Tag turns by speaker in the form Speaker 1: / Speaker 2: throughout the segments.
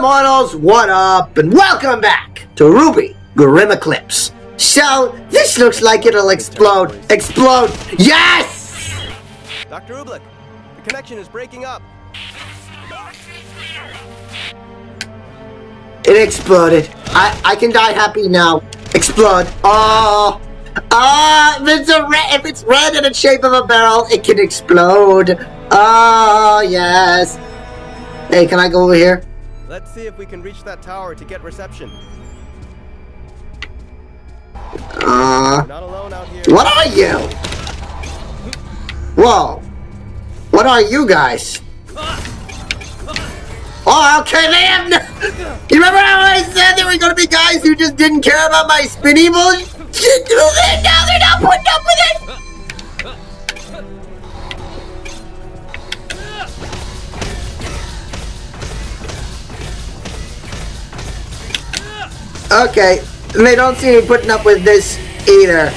Speaker 1: Immortals, what up, and welcome back to RWBY Grimm Eclipse. So, this looks like it'll explode. Explode! Yes!
Speaker 2: Dr. Oobleck, the connection is breaking up.
Speaker 1: It exploded. I, I can die happy now. Explode. Oh! Ah, if it's a red, if it's red in the shape of a barrel, it can explode. Oh yes. Hey, can I go over here?
Speaker 2: Let's see if we can reach that tower to get reception.
Speaker 1: Uh,
Speaker 2: not alone out here.
Speaker 1: what are you? Whoa. What are you guys? Oh, okay, they have no... You remember how I said there were gonna be guys who just didn't care about my spinny bullshit? Now they're not putting up with it! Okay, and they don't seem to be putting up with this either.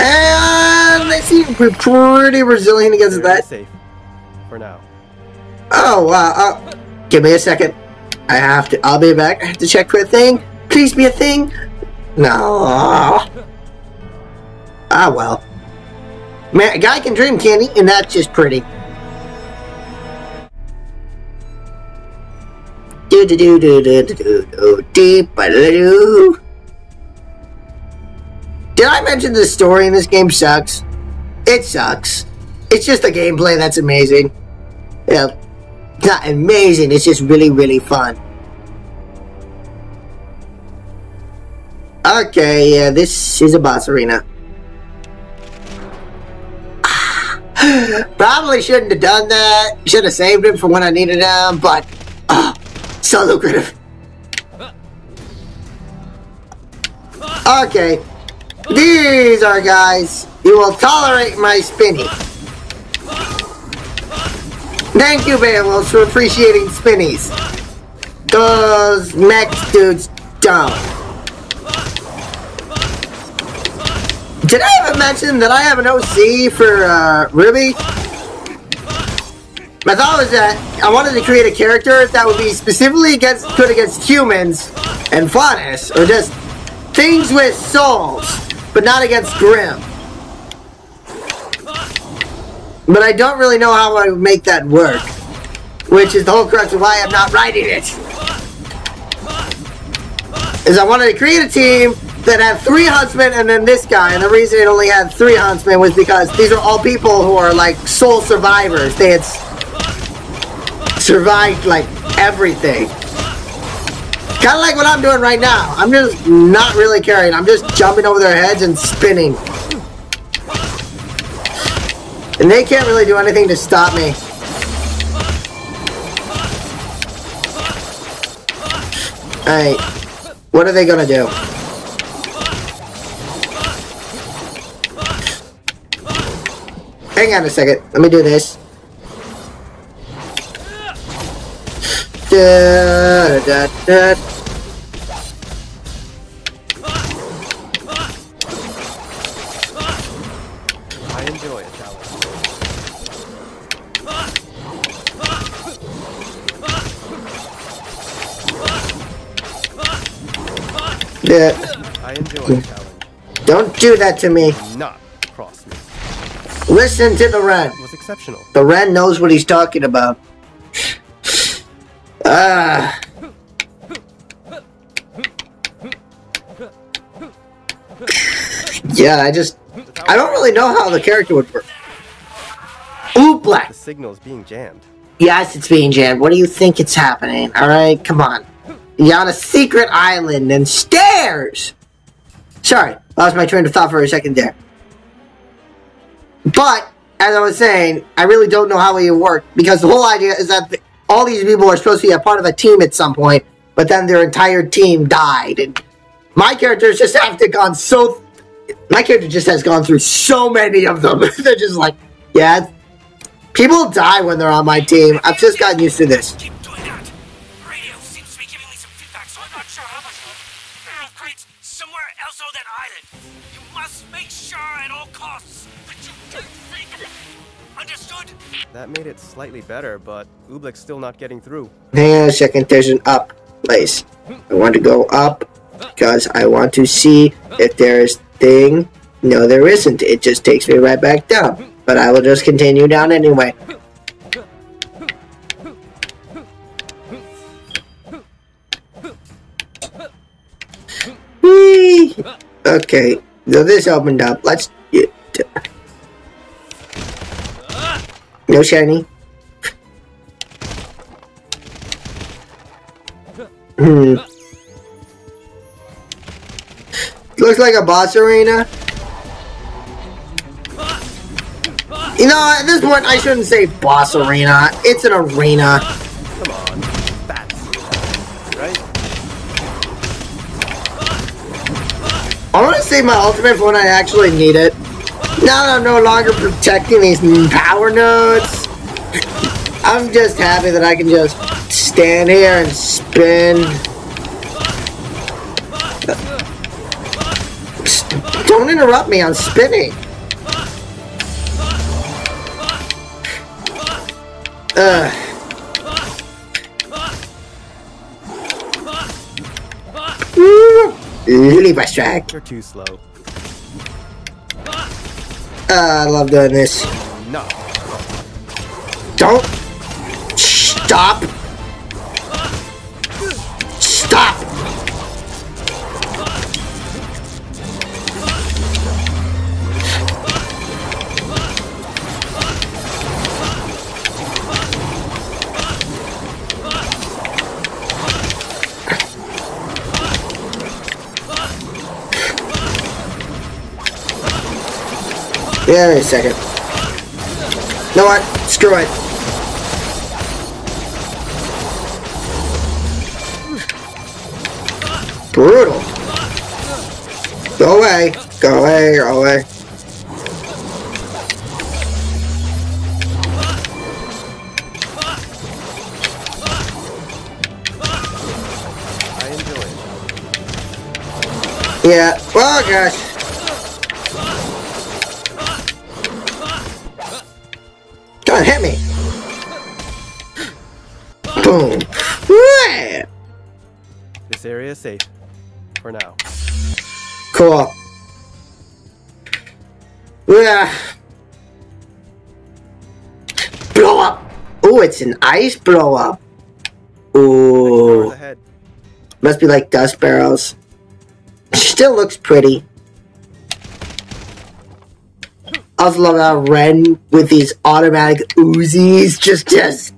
Speaker 1: And they seem pretty resilient against that.
Speaker 2: safe. For now.
Speaker 1: Oh, wow. Uh, give me a second. I have to. I'll be back. I have to check for a thing. Please be a thing. No. Ah, well. Man, a guy can dream candy, and that's just pretty. Do do do do do do do deep do. Did I mention the story in this game sucks? It sucks. It's just the gameplay that's amazing. Yeah, not amazing, it's just really, really fun. Okay, yeah, this is a boss arena. Probably shouldn't have done that. Should have saved him for when I needed him, but ah, so lucrative. Okay, these are guys. You will tolerate my spinny. Thank you, Beowolf, for appreciating spinnies. Those mech dudes don't. Did I ever mention that I have an OC for uh, RWBY? My thought was that I wanted to create a character that would be specifically against good against humans and Faunus, or just things with souls, but not against Grimm. But I don't really know how I would make that work. Which is the whole crux of why I'm not writing it. Is I wanted to create a team that had three huntsmen and then this guy. And the reason it only had three huntsmen was because these are all people who are like sole survivors. They had survived like everything. Kind of like what I'm doing right now. I'm just not really caring. I'm just jumping over their heads and spinning. And they can't really do anything to stop me. Alright. What are they gonna do? Hang on a second. Let me do this. Da, da, da.
Speaker 2: I enjoy challenge.
Speaker 1: Yeah.
Speaker 2: I enjoy challenge.
Speaker 1: Don't do that to me.
Speaker 2: Not me.
Speaker 1: Listen to the Ren.
Speaker 2: It was exceptional.
Speaker 1: The Ren knows what he's talking about. Ah. yeah, I just I don't really know how the character would work. Ooh, black.
Speaker 2: The signal is being jammed.
Speaker 1: Yes, it's being jammed. What do you think it's happening? All right, come on. You're on a secret island and stairs. Sorry, lost my train of thought for a second there. But as I was saying, I really don't know how it would work because the whole idea is that all these people are supposed to be a part of a team at some point, but then their entire team died. And my characters just have to gone so. My character just has gone through so many of them. They're just like, yeah, people die when they're on my team. I've just gotten used to this.
Speaker 3: That
Speaker 2: made it slightly better, but Oobleck's still not getting through.
Speaker 1: Hang on a second, there's an up place. I want to go up because I want to see if there's thing. No, there isn't. It just takes me right back down. But I will just continue down anyway. Whee! Okay, so this opened up. Let's. No shiny. Hmm. Looks like a boss arena. You know, at this point, I shouldn't say boss arena. It's an arena.
Speaker 2: Come on, right.
Speaker 1: I want to save my ultimate for when I actually need it. Now I'm no longer protecting these power nodes, I'm just happy that I can just stand here and spin. Don't interrupt me, I'm spinning. Ugh. Woo! Leave strike.
Speaker 2: You're too slow.
Speaker 1: Uh, I love doing this.
Speaker 2: No.
Speaker 1: Don't stop. Stop. Yeah, wait a second. You know what? Screw it. Brutal. Go away. Go away. Go away. Yeah. Oh gosh. Don't hit me. Boom.
Speaker 2: This area is safe. For now.
Speaker 1: Cool. Yeah. Blow up. Ooh, it's an ice blow up. Ooh. Must be like dust barrels. Still looks pretty. Also love how Ren with these automatic Uzis just has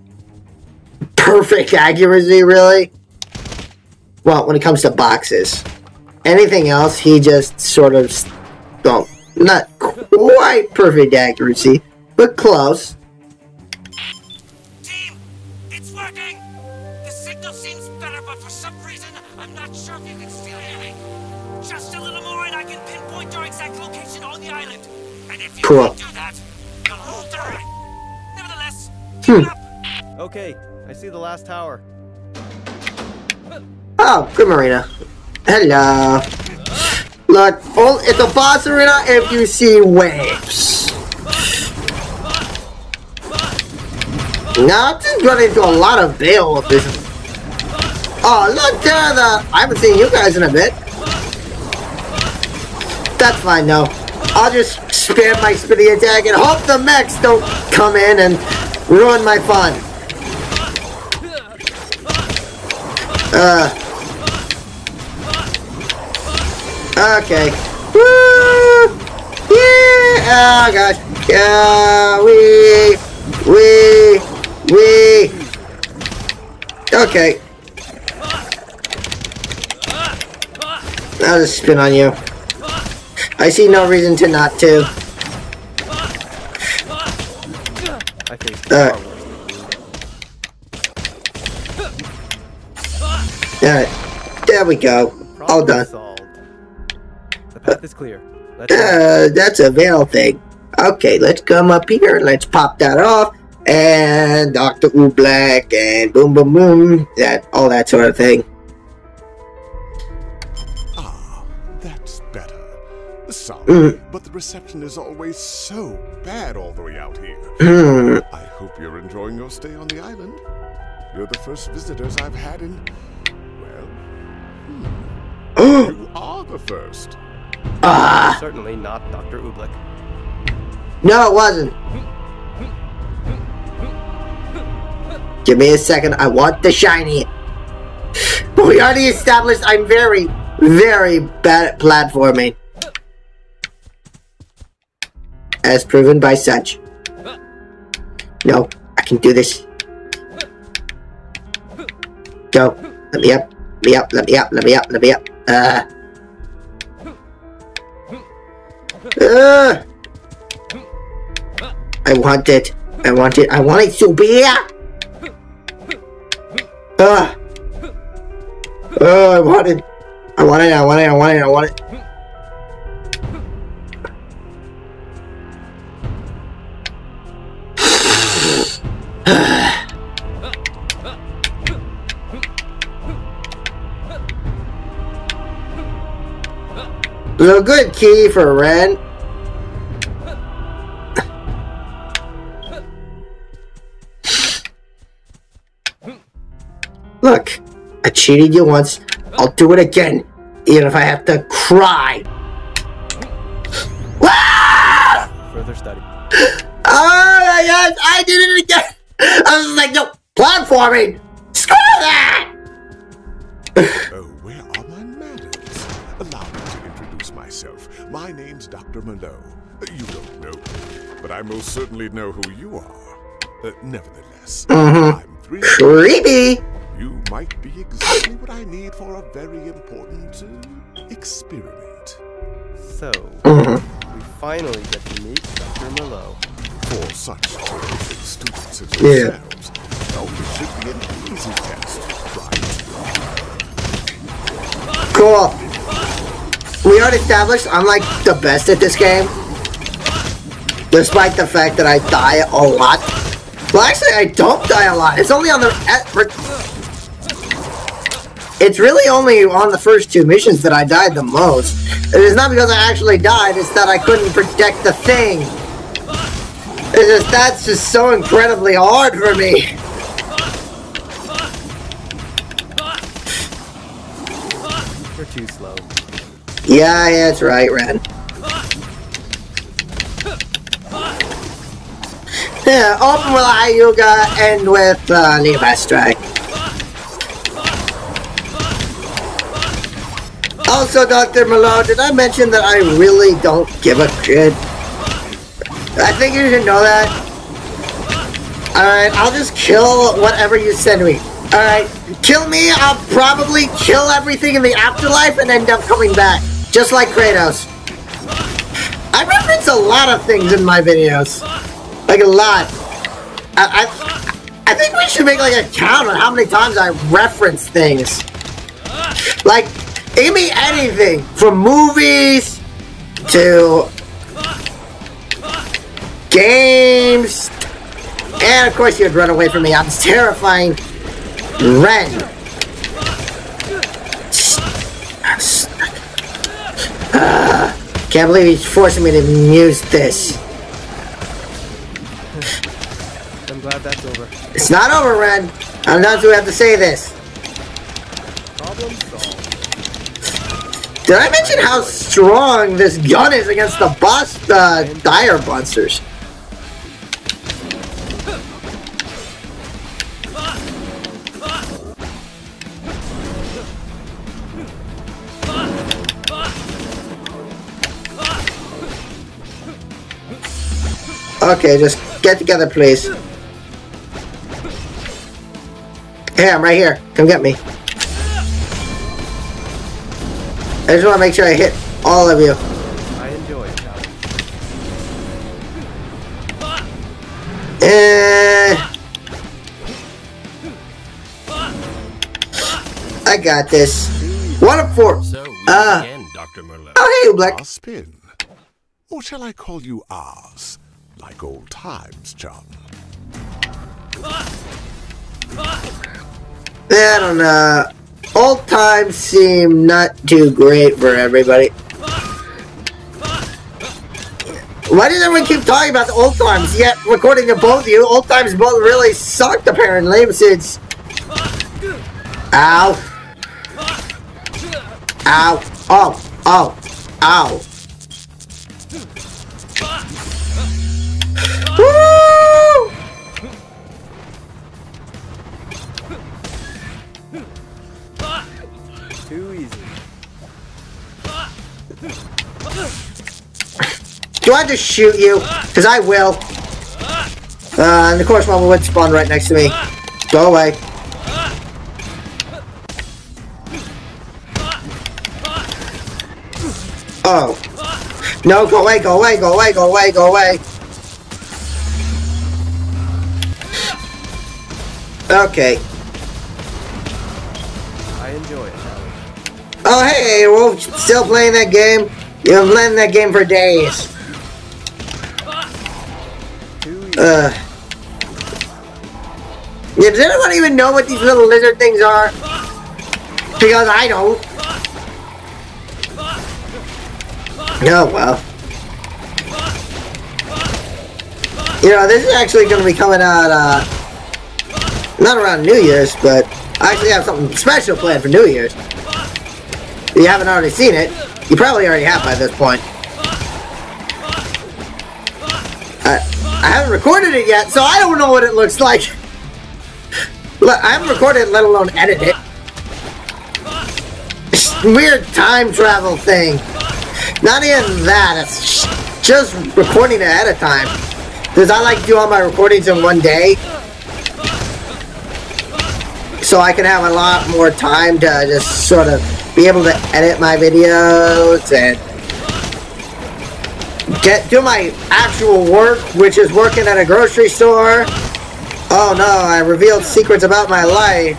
Speaker 1: perfect accuracy, really. Well, when it comes to boxes. Anything else, he just sort of, well, not quite perfect accuracy, but close. Cool.
Speaker 3: can do that, you'll hold direct. Nevertheless,
Speaker 1: Hmm.
Speaker 3: keep it up.
Speaker 2: Okay, I see the last tower.
Speaker 1: Oh, good Marina. Hello. Look, oh, it's a boss arena if you see waves. Now, I'm just running into a lot of Beowolfs. Oh, look, there are the... I haven't seen you guys in a bit. That's fine, though. I'll just spam my spinning attack and hope the mechs don't come in and ruin my fun. Uh... Okay. Woo! Yeah! Oh gosh. Yeah, we, we, we. Okay. I'll just spin on you. I see no reason to not to.
Speaker 2: I think.
Speaker 1: Uh. There we go. All done.
Speaker 2: Solved. The path is clear. Let's go.
Speaker 1: Uh, that's a veil thing. Okay, let's come up here and let's pop that off. And Dr. Oobleck and boom boom boom. That all that sort of thing.
Speaker 4: Sorry, but the reception is always so bad all the way out here.
Speaker 1: Hmm.
Speaker 4: I hope you're enjoying your stay on the island. You're the first visitors I've had in. Well, hmm. you are the first.
Speaker 1: Ah,
Speaker 2: Certainly not Dr. Oobleck.
Speaker 1: no, it wasn't. Give me a second. I want the shiny. We already established I'm very, very bad at platforming. As proven by such. No, I can do this. Go. Let me up. Let me up. Let me up. Let me up. Let me up. Uh. Uh. I want it. I want it. I want it so bad. Uh. Oh, I want it. I want it. I want it. I want it. I want it. A good key for Ren. Look, I cheated you once. I'll do it again, even if I have to cry. Ah!
Speaker 2: Further study.
Speaker 1: Oh my gosh, I did it again! I was like, no, platforming! Screw that!
Speaker 4: Oh, where are my manners? Allow me to introduce myself. My name's Dr. Merlot. You don't know me, but I most certainly know who you are. Uh, nevertheless, I'm thrilled.
Speaker 1: Creepy!
Speaker 4: You might be exactly what I need for a very important uh, experiment.
Speaker 2: So,
Speaker 1: Mm-hmm.
Speaker 2: we finally get to meet Dr. Merlot.
Speaker 4: For such terrific students as
Speaker 1: Yeah.
Speaker 4: yourselves, oh, it should be an easy test, right?
Speaker 1: Cool. We already established I'm like the best at this game. Despite the fact that I die a lot. Well, actually, I don't die a lot. It's only on the... It's really only on the first two missions that I died the most. It is not because I actually died, it's that I couldn't protect the thing. It's just, that's just so incredibly hard for me.
Speaker 2: You're too slow.
Speaker 1: Yeah, yeah, that's right, Ren. Yeah, open with Ayuga, end with uh, Levi Strike. Also, Dr. Malone, did I mention that I really don't give a shit? I think you should know that. Alright, I'll just kill whatever you send me. Alright, kill me, I'll probably kill everything in the afterlife and end up coming back. Just like Kratos. I reference a lot of things in my videos. Like a lot. I, I, I think we should make like a count on how many times I reference things. Like, give me anything. From movies to games. And of course you'd run away from me. I'm terrifying Ren. Uh, can't believe he's forcing me to use this.
Speaker 2: I'm glad that's over.
Speaker 1: It's not over, Ren. I'm not to have to say this.
Speaker 2: Problem solved.
Speaker 1: Did I mention how strong this gun is against the boss uh, dire monsters? Okay, just get together, please. Hey, I'm right here. Come get me. I just want to make sure I hit all of you.
Speaker 2: I enjoy it,
Speaker 1: Eh. I got this. One of four.
Speaker 5: So, we
Speaker 1: Ah.
Speaker 5: again, Dr. Merlot.
Speaker 1: Oh, hey, Black.
Speaker 4: Ozpin. Or shall I call you ours? Like old times, chum.
Speaker 1: I don't know. Old times seem not too great for everybody. Why does everyone keep talking about the old times? Yet, according to both of you, old times both really sucked apparently since. Ow. Ow. Oh. Oh. Ow.
Speaker 2: Too easy.
Speaker 1: Do I just shoot you? Because I will. Uh, and of course, Mama would spawn right next to me. Go away. Oh. No, go away, go away, go away, go away, go away. Okay.
Speaker 2: I enjoy it.
Speaker 1: Oh, hey, we're still playing that game. You've been playing that game for days. Uh. Yeah, does anyone even know what these little lizard things are? Because I don't. Oh, well. You know, this is actually going to be coming out, uh, not around New Year's, but I actually have something special planned for New Year's. If you haven't already seen it, you probably already have by this point. I, I haven't recorded it yet, so I don't know what it looks like. I haven't recorded it, let alone edited it. Weird time travel thing. Not even that, it's just recording ahead of time. Because I like to do all my recordings in one day. So I can have a lot more time to just sort of be able to edit my videos and get do my actual work, which is working at a grocery store. Oh no, I revealed secrets about my life.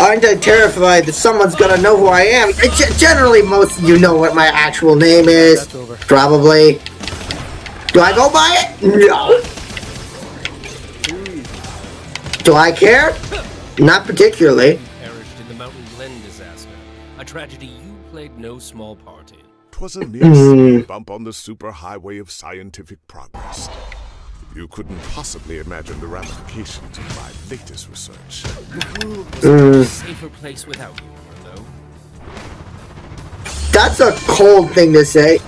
Speaker 1: Aren't I terrified that someone's gonna know who I am? Generally, most of you know what my actual name is. Probably. Do I go by it? No. Do I care? Not particularly.
Speaker 5: perished in the Mountain Glenn disaster, a tragedy you played no small part in.
Speaker 4: Twas a mere mm-hmm. bump on the superhighway of scientific progress. You couldn't possibly imagine the ramifications of my latest research.
Speaker 5: The world was a safer place without you, though.
Speaker 1: That's a cold thing to say.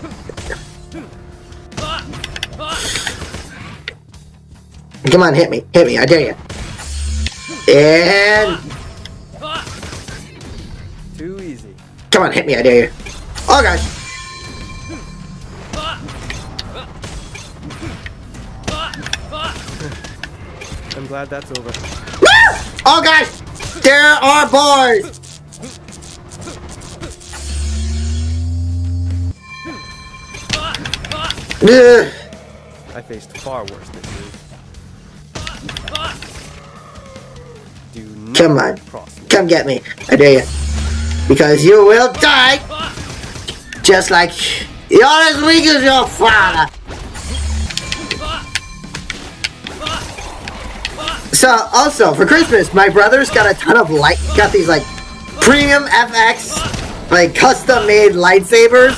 Speaker 1: Come on, hit me. Hit me. I dare you. And
Speaker 2: Too easy.
Speaker 1: come on, hit me. I dare you. Oh gosh.
Speaker 2: I'm glad that's over.
Speaker 1: Oh gosh. There are boys. Ugh.
Speaker 2: I faced far worse than you.
Speaker 1: Come on. Come get me. I dare you. Because you will die. Just like you're as weak as your father. So also for Christmas, my brother's got a ton of light got these like premium FX like custom made lightsabers.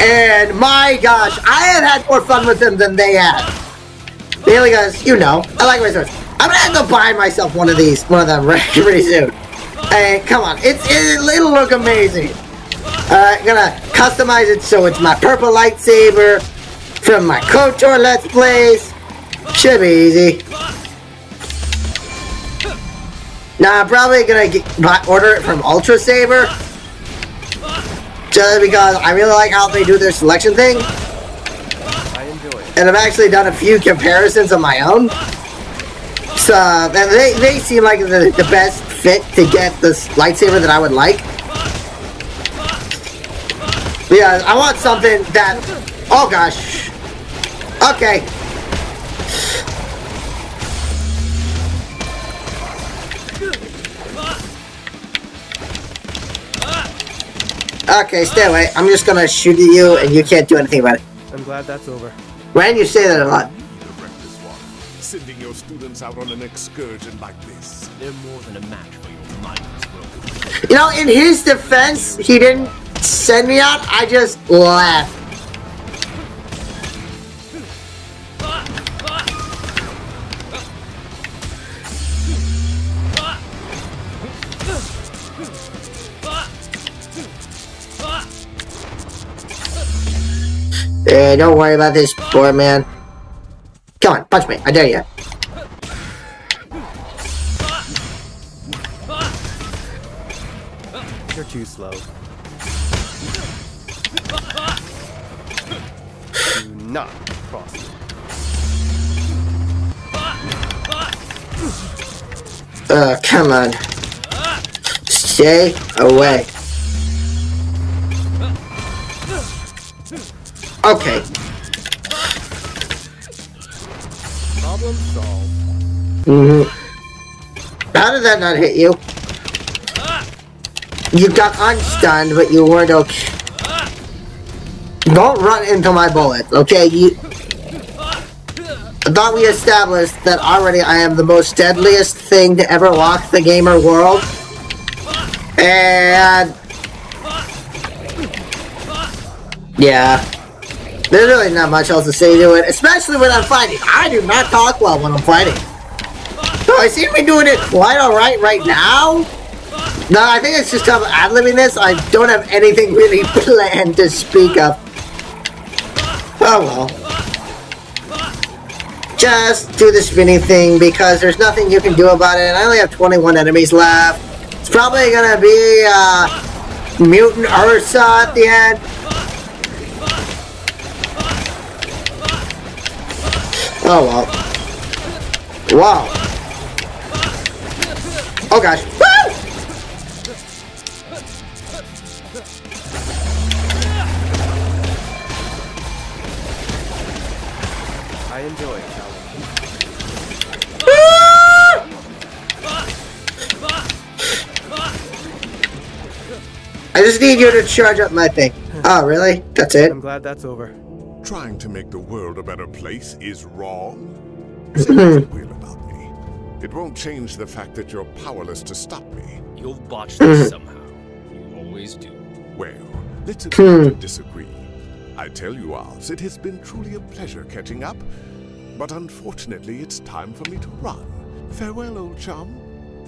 Speaker 1: And my gosh, I have had more fun with them than they have. Mainly because, you know, I like my swords. I'm gonna have to buy myself one of these, one of them pretty soon. Hey, come on, it's it, it'll look amazing. Uh, gonna customize it so it's my purple lightsaber from my KOTOR Let's Plays. Should be easy. Now I'm probably gonna get, buy, order it from Ultra Saber. Just because I really like how they do their selection thing.
Speaker 2: I enjoy it.
Speaker 1: And I've actually done a few comparisons of my own. So, uh, and they, they seem like the, the best fit to get this lightsaber that I would like. Yeah, I want something that... Oh gosh. Okay. Okay, stay away. I'm just gonna shoot at you and you can't do anything about it.
Speaker 2: I'm glad that's over.
Speaker 1: Ryan, you say that a lot
Speaker 4: sending your students out on an excursion like this.
Speaker 5: They're more than a match for your mind's
Speaker 1: You know, in his defense, he didn't send me out, I just left. Yeah, don't worry about this poor man. Come on, punch me. I dare you.
Speaker 2: You're too slow. Do not cross me.
Speaker 1: Uh, come on. Stay away. Okay. Mm-hmm. How did that not hit you? You got unstunned, but you weren't okay. Don't run into my bullets, okay? You. I thought we established that already I am the most deadliest thing to ever walk the gamer world. And... Yeah. There's really not much else to say to it, especially when I'm fighting. I do not talk well when I'm fighting. I seem to be doing it quite alright right now. No, I think it's just of ad-libbing this. I don't have anything really planned to speak of. Oh well. Just do the spinning thing because there's nothing you can do about it. And I only have 21 enemies left. It's probably gonna be uh, Mutant Ursa at the end. Oh well. Wow. Oh gosh. Woo!
Speaker 2: I enjoy it,
Speaker 1: I just need you to charge up my thing. Oh, really? That's it?
Speaker 2: I'm glad that's over.
Speaker 4: Trying to make the world a better place is wrong? It won't change the fact that you're powerless to stop me.
Speaker 5: You'll botch this somehow. You always do.
Speaker 4: Well, let's agree to disagree. I tell you, Oz, it has been truly a pleasure catching up. But unfortunately, it's time for me to run. Farewell, old chum.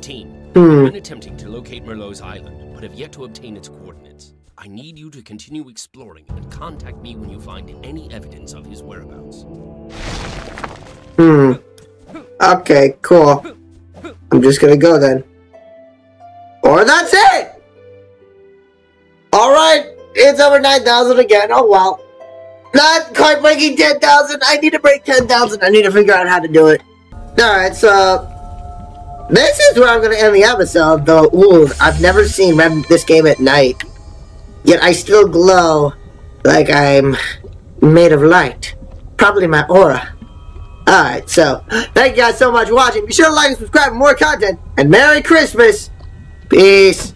Speaker 5: Team,
Speaker 1: Hmm.
Speaker 5: I've been attempting to locate Merlot's island, but have yet to obtain its coordinates. I need you to continue exploring and contact me when you find any evidence of his whereabouts.
Speaker 1: Okay, cool. I'm just gonna go then. Or that's it! Alright, it's over 9,000 again. Oh well. Not quite breaking 10,000. I need to break 10,000. I need to figure out how to do it. Alright, so. This is where I'm gonna end the episode, though. Ooh, I've never seen this game at night. Yet I still glow like I'm made of light. Probably my aura. Alright, so thank you guys so much for watching. Be sure to like and subscribe for more content. And Merry Christmas. Peace.